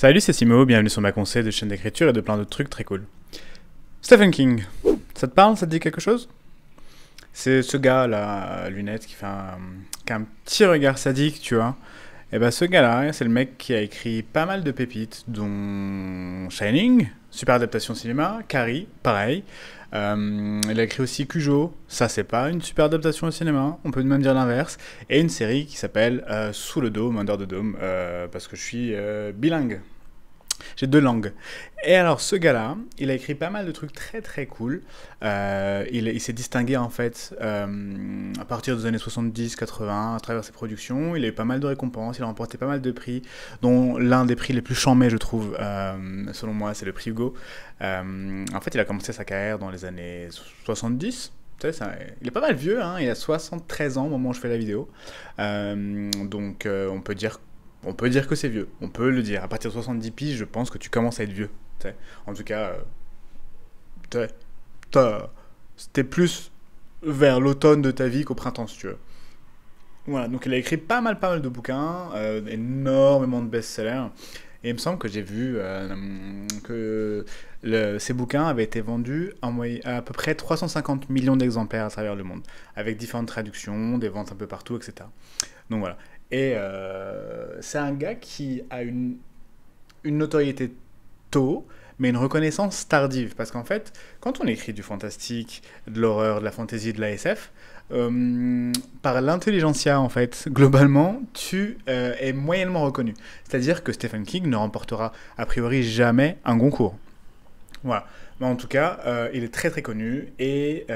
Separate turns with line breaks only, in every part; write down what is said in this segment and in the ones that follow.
Salut, c'est Simo, bienvenue sur ma conseil de chaîne d'écriture et de plein d'autres trucs très cool. Stephen King, ça te parle? Ça te dit quelque chose? C'est ce gars là, à lunettes, qui fait un, petit regard sadique, tu vois. Et bah ce gars-là, c'est le mec qui a écrit pas mal de pépites, dont Shining, super adaptation cinéma, Carrie, pareil. Euh, il a écrit aussi Cujo, ça c'est pas une super adaptation au cinéma, on peut même dire l'inverse. Et une série qui s'appelle euh, Sous le dôme, Under the Dome, euh, parce que je suis bilingue. J'ai deux langues. Et alors, ce gars-là, il a écrit pas mal de trucs très très cool. Euh, il, s'est distingué en fait euh, à partir des années 70-80 à travers ses productions. Il a eu pas mal de récompenses, il a remporté pas mal de prix, dont l'un des prix les plus chambés, je trouve, euh, selon moi, c'est le prix Hugo. en fait, il a commencé sa carrière dans les années 70. Ça, il est pas mal vieux, hein, il a 73 ans au moment où je fais la vidéo. donc on peut dire on peut dire que c'est vieux, on peut le dire. À partir de 70 piges, je pense que tu commences à être vieux. En tout cas, euh, c'était plus vers l'automne de ta vie qu'au printemps, si tu veux. Voilà, donc il a écrit pas mal, pas mal de bouquins, euh, énormément de best-sellers. Et il me semble que j'ai vu euh, que ces bouquins avaient été vendus en à, à peu près 350 millions d'exemplaires à travers le monde, avec différentes traductions, des ventes un peu partout, etc. Donc voilà. Et euh, c'est un gars qui a une, une notoriété tôt, mais une reconnaissance tardive. Parce qu'en fait, quand on écrit du fantastique, de l'horreur, de la fantasy, de la SF, euh, par l'intelligentsia, en fait, globalement, tu euh, es moyennement reconnu. C'est-à-dire que Stephen King ne remportera a priori jamais un Goncourt. Voilà. Mais en tout cas, il est très très connu et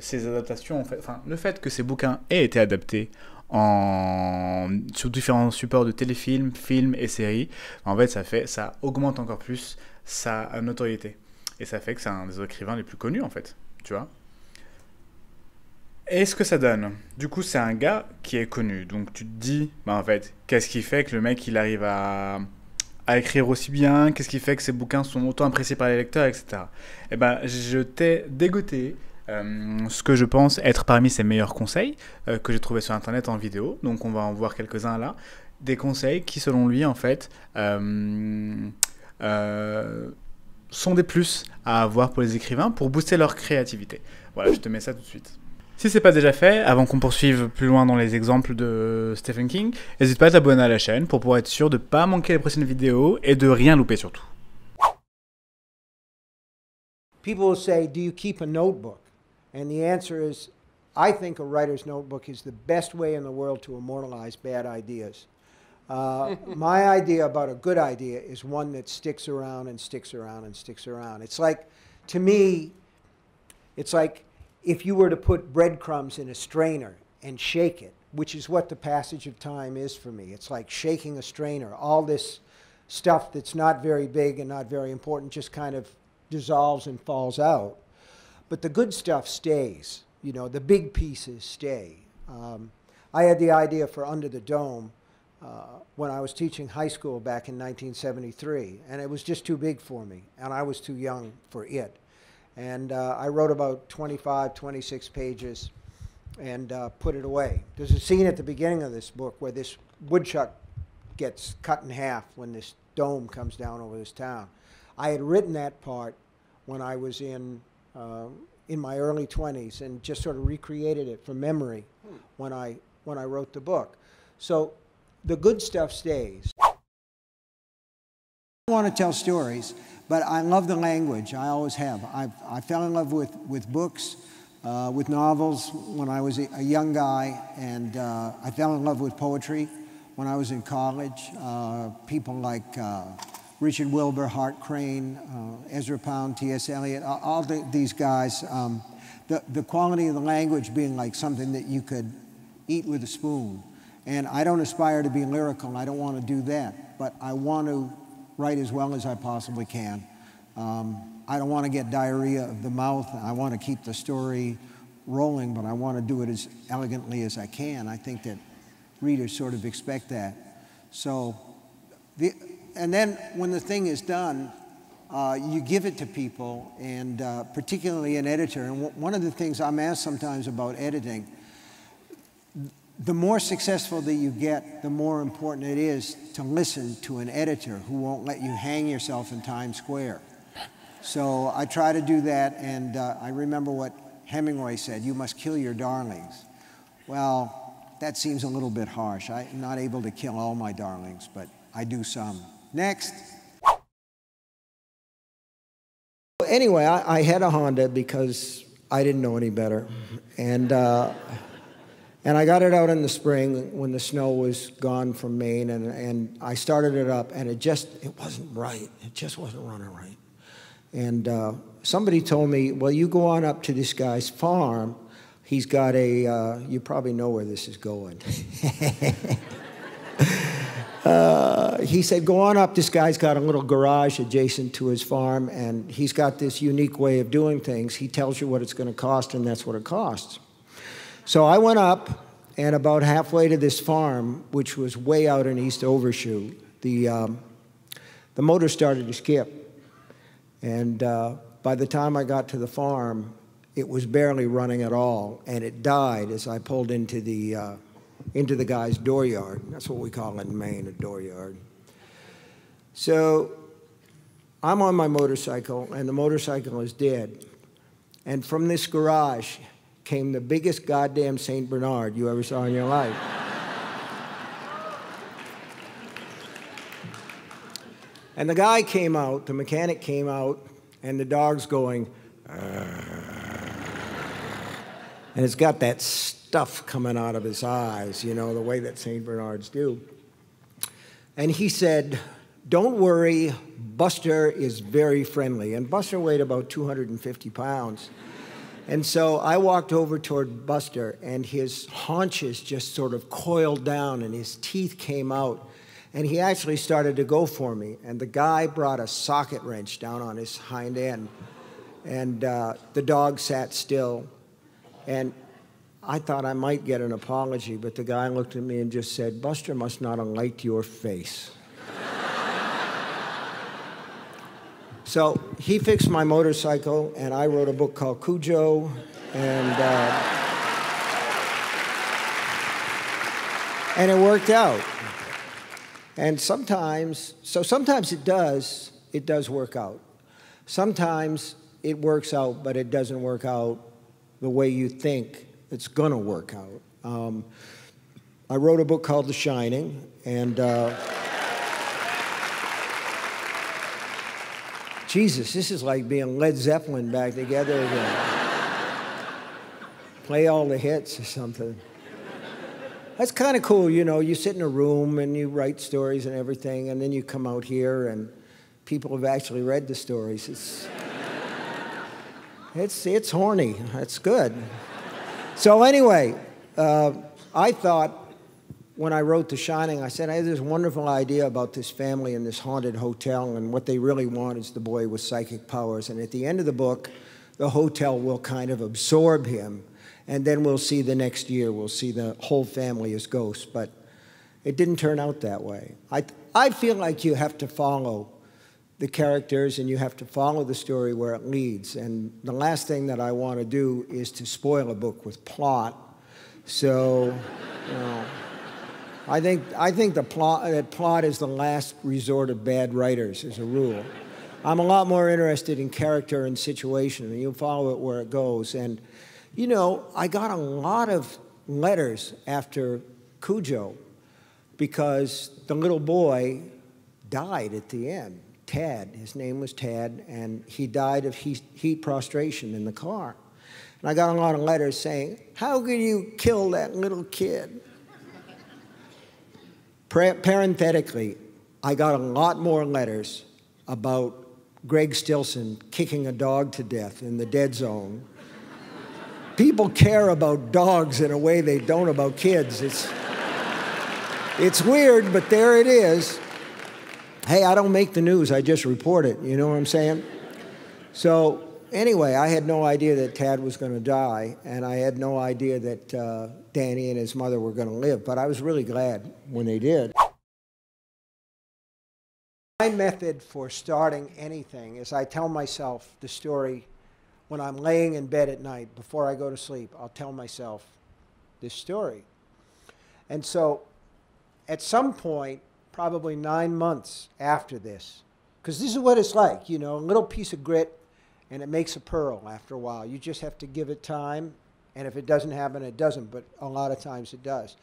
ses adaptations, enfin, le fait que ses bouquins aient été adaptés sur différents supports de téléfilms, films et séries, en fait, ça, fait, ça augmente encore plus sa notoriété. Et ça fait que c'est un des écrivains les plus connus, en fait. Tu vois Et ce que ça donne Du coup, c'est un gars qui est connu. Donc, tu te dis, bah, en fait, qu'est-ce qui fait que le mec, il arrive à, à écrire aussi bien? Qu'est-ce qui fait que ses bouquins sont autant appréciés par les lecteurs, etc. Eh ben, je t'ai dégoté euh, ce que je pense être parmi ses meilleurs conseils euh, que j'ai trouvé sur internet en vidéo. Donc on va en voir quelques-uns là. Des conseils qui, selon lui, en fait, euh, sont des plus à avoir pour les écrivains pour booster leur créativité. Voilà, je te mets ça tout de suite. Si c'est pas déjà fait, avant qu'on poursuive plus loin dans les exemples de Stephen King, n'hésite pas à t'abonner à la chaîne pour pouvoir être sûr de ne pas manquer les prochaines vidéos et de rien louper surtout.
People say, do you keep a notebook? And the answer is I think a writer's notebook is the best way in the world to immortalize bad ideas. Uh, my idea about a good idea is one that sticks around and sticks around and sticks around. It's like, to me, it's like if you were to put breadcrumbs in a strainer and shake it, which is what the passage of time is for me. It's like shaking a strainer. All this stuff that's not very big and not very important just kind of dissolves and falls out. But the good stuff stays. You know, the big pieces stay. Um, I had the idea for Under the Dome uh, when I was teaching high school back in 1973, and it was just too big for me, and I was too young for it. And uh, I wrote about 25, 26 pages and uh, put it away. There's a scene at the beginning of this book where this woodchuck gets cut in half when this dome comes down over this town. I had written that part when I was in in my early 20s and just sort of recreated it from memory hmm. when, I, when I wrote the book. So the good stuff stays. I want to tell stories, but I love the language. I always have. I've, I fell in love with, with books, uh, with novels when I was a, a young guy, and uh, I fell in love with poetry when I was in college. Uh, people like uh, Richard Wilbur, Hart Crane, uh, Ezra Pound, T.S. Eliot, all, all the, these guys. Um, the, the quality of the language being like something that you could eat with a spoon. And I don't aspire to be lyrical. I don't want to do that. But I want to write as well as I possibly can. Um, I don't want to get diarrhea of the mouth. I want to keep the story rolling, but I want to do it as elegantly as I can. I think that readers sort of expect that. So the, and then when the thing is done, uh, you give it to people, and uh, particularly an editor. And one of the things I'm asked sometimes about editing, the more successful that you get, the more important it is to listen to an editor who won't let you hang yourself in Times Square. So I try to do that, and uh, I remember what Hemingway said you must kill your darlings. Well, that seems a little bit harsh. I'm not able to kill all my darlings, but I do some. Next. Anyway, I, I had a Honda because I didn't know any better. And. Uh, and I got it out in the spring when the snow was gone from Maine, and, and I started it up, and it just, it wasn't right. It just wasn't running right. And uh, somebody told me, well, you go on up to this guy's farm. He's got a, uh, you probably know where this is going. uh, he said, go on up. This guy's got a little garage adjacent to his farm, and he's got this unique way of doing things. He tells you what it's going to cost, and that's what it costs. So I went up, and about halfway to this farm, which was way out in East Overshoe, the, um, the motor started to skip. And uh, by the time I got to the farm, it was barely running at all, and it died as I pulled into the, uh, into the guy's dooryard. That's what we call in Maine, a dooryard. So I'm on my motorcycle, and the motorcycle is dead. And from this garage, came the biggest goddamn St. Bernard you ever saw in your life. and the guy came out, the mechanic came out, and the dog's going, and it's got that stuff coming out of his eyes, you know, the way that St. Bernards do. And he said, Don't worry, Buster is very friendly. And Buster weighed about 250 pounds. And so I walked over toward Buster, and his haunches just sort of coiled down, and his teeth came out. And he actually started to go for me. And the guy brought a socket wrench down on his hind end. And uh, the dog sat still. And I thought I might get an apology, but the guy looked at me and just said, Buster must not have liked your face. So he fixed my motorcycle, and I wrote a book called Cujo, and uh, and it worked out. And sometimes, so sometimes it does, it does work out. Sometimes it works out, but it doesn't work out the way you think it's gonna work out. Um, I wrote a book called The Shining, and. Uh, Jesus, this is like being Led Zeppelin back together again. Play all the hits or something. That's kind of cool, you know. You sit in a room and you write stories and everything, and then you come out here and people have actually read the stories. It's, it's, it's horny. It's good. So, anyway, uh, I thought when I wrote The Shining, I said, I had this wonderful idea about this family in this haunted hotel, and what they really want is the boy with psychic powers. And at the end of the book, the hotel will kind of absorb him, and then we'll see the next year, we'll see the whole family as ghosts. But it didn't turn out that way. I, I feel like you have to follow the characters and you have to follow the story where it leads. And the last thing that I want to do is to spoil a book with plot. So, you know. I think, I think the plot, that uh, plot is the last resort of bad writers, as a rule. I'm a lot more interested in character and situation, and you follow it where it goes. And, you know, I got a lot of letters after Cujo because the little boy died at the end. Tad, his name was Tad, and he died of heat, heat prostration in the car. And I got a lot of letters saying, How could you kill that little kid? Parenthetically, I got a lot more letters about Greg Stillson kicking a dog to death in the dead zone. People care about dogs in a way they don't about kids. It's, it's weird, but there it is. Hey, I don't make the news, I just report it. You know what I'm saying? So, anyway, I had no idea that Tad was going to die, and I had no idea that uh, Danny and his mother were going to live, but I was really glad when they did. My method for starting anything is I tell myself the story when I'm laying in bed at night before I go to sleep. I'll tell myself this story. And so at some point, probably nine months after this, because this is what it's like, you know, a little piece of grit and it makes a pearl after a while. You just have to give it time. And if it doesn't happen, it doesn't, but a lot of times it does.